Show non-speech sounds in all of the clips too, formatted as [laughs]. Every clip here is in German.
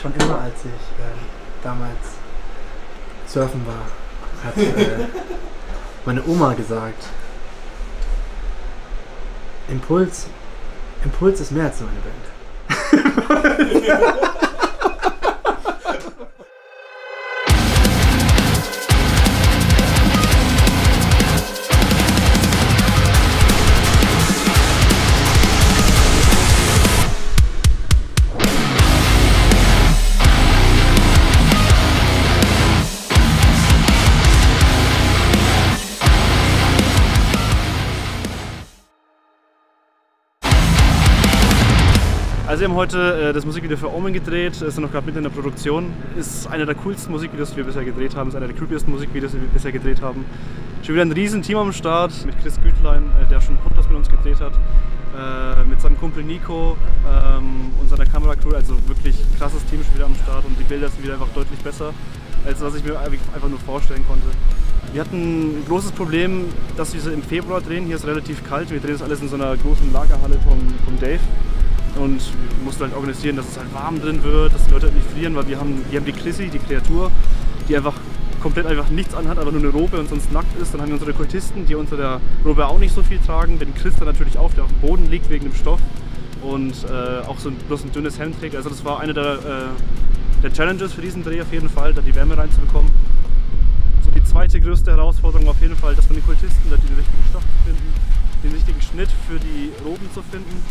Schon immer, als ich ähm, damals surfen war, hat äh, [laughs] meine Oma gesagt, Impuls, Impuls ist mehr als nur eine Band. [laughs] Also wir haben heute äh, das Musikvideo für Omen gedreht, ist noch gerade mitten in der Produktion. Ist einer der coolsten Musikvideos, die wir bisher gedreht haben, ist einer der creepiesten Musikvideos, die wir bisher gedreht haben. Schon wieder ein riesen Team am Start mit Chris Gütlein, äh, der schon Podcast mit uns gedreht hat, äh, mit seinem Kumpel Nico ähm, und seiner Kameracrew, also wirklich krasses Team schon wieder am Start und die Bilder sind wieder einfach deutlich besser, als was ich mir einfach nur vorstellen konnte. Wir hatten ein großes Problem, dass wir sie im Februar drehen. Hier ist relativ kalt. Wir drehen das alles in so einer großen Lagerhalle vom, vom Dave und wir mussten halt organisieren, dass es halt warm drin wird, dass die Leute halt nicht frieren, weil wir haben, wir haben die Chrissy, die Kreatur, die einfach komplett einfach nichts anhat, aber nur eine Robe und sonst nackt ist. Dann haben wir unsere Kultisten, die unter der Robe auch nicht so viel tragen. Den Chris dann natürlich auf, der auf dem Boden liegt wegen dem Stoff und äh, auch so ein, bloß ein dünnes Hemd trägt. Also das war eine der, äh, der Challenges für diesen Dreh auf jeden Fall, da die Wärme reinzubekommen. So die zweite größte Herausforderung war auf jeden Fall, dass man den Kultisten da den richtigen Stoff finden, den richtigen Schnitt für die Roben zu finden.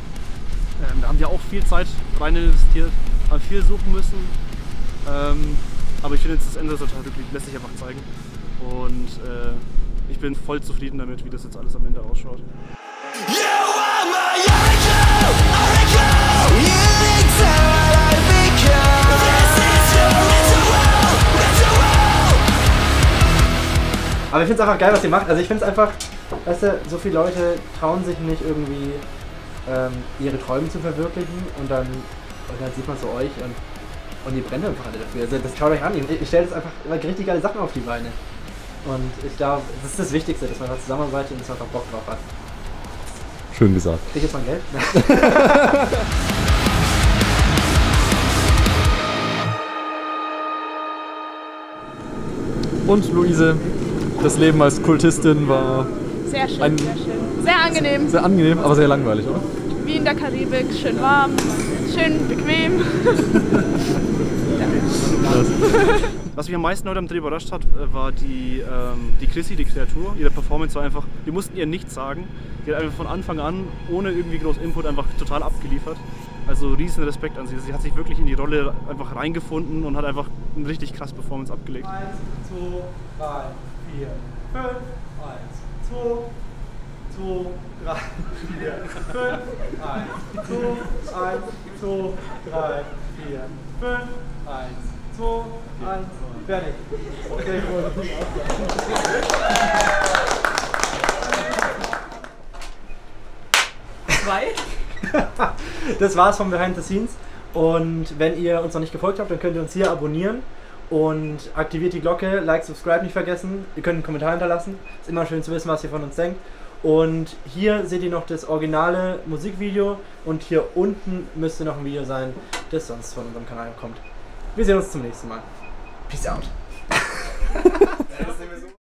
Ähm, da haben wir auch viel Zeit rein investiert, haben viel suchen müssen. Ähm, aber ich finde jetzt das Endresultat wirklich lässt sich einfach zeigen. Und äh, ich bin voll zufrieden damit, wie das jetzt alles am Ende ausschaut. Aber ich finde es einfach geil, was ihr macht. Also ich finde es einfach, weißt du, so viele Leute trauen sich nicht irgendwie ähm, ihre Träume zu verwirklichen und dann, und dann sieht man so euch und, und die brennen einfach alle dafür. Also das schaut euch an, ich, ich stelle jetzt einfach immer richtig geile Sachen auf die Beine. Und ich glaube, das ist das Wichtigste, dass man da zusammenarbeitet und dass man einfach Bock drauf hat. Schön gesagt. Krieg ich jetzt mal Geld? [laughs] Und Luise, das Leben als Kultistin war Sehr schön, Ein- sehr schön. Sehr angenehm. sehr angenehm, aber sehr langweilig, oder? Wie in der Karibik, schön warm, schön bequem. [laughs] Was mich am meisten heute am Dreh überrascht hat, äh, war die, ähm, die Chrissy, die Kreatur. Ihre Performance war einfach, wir mussten ihr nichts sagen. Die hat einfach von Anfang an, ohne irgendwie groß Input, einfach total abgeliefert. Also riesen Respekt an sie. Sie hat sich wirklich in die Rolle einfach reingefunden und hat einfach eine richtig krass Performance abgelegt. 1, 2, 3, 4, 5, 1, 2, 2, 3, 4, 5, 1, 2, 1, 2, 3, 4, 5, 1, 2, 1, fertig. Okay, [laughs] Zwei? Das war's von Behind the Scenes. Und wenn ihr uns noch nicht gefolgt habt, dann könnt ihr uns hier abonnieren und aktiviert die Glocke, Like, Subscribe nicht vergessen. Ihr könnt einen Kommentar hinterlassen. Ist immer schön zu wissen, was ihr von uns denkt. Und hier seht ihr noch das originale Musikvideo und hier unten müsste noch ein Video sein, das sonst von unserem Kanal kommt. Wir sehen uns zum nächsten Mal. Peace out. [laughs]